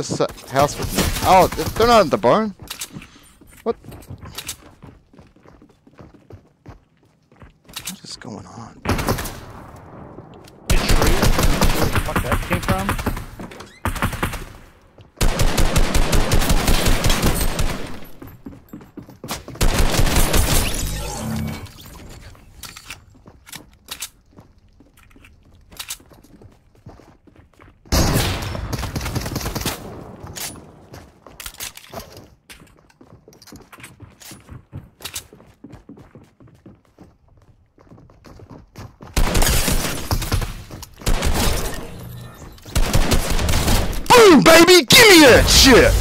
this house with me. Oh, they're not at the barn. What? What is going on? Fuck that Boom, baby! Give me that shit!